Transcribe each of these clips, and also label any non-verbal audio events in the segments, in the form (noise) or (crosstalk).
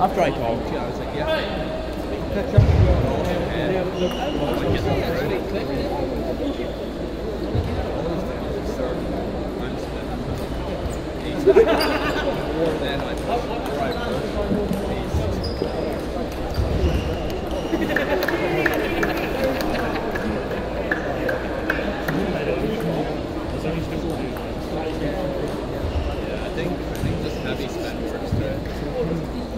After I talked to you, I was like, yeah. Catch up Then I Yeah, I think I think just heavy spend first. Right?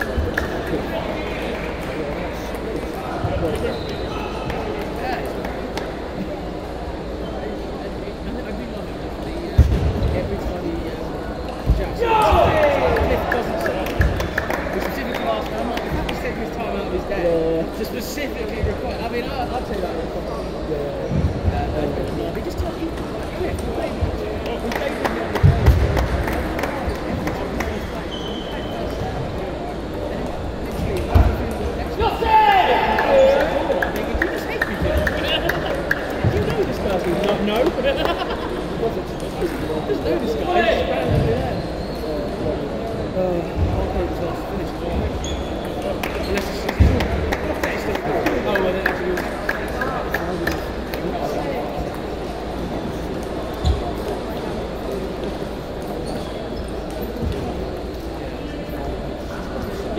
specifically. I mean, I, I'll tell (laughs) you that. Yeah. They just tell know this guy.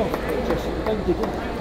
좀, 일단 되게.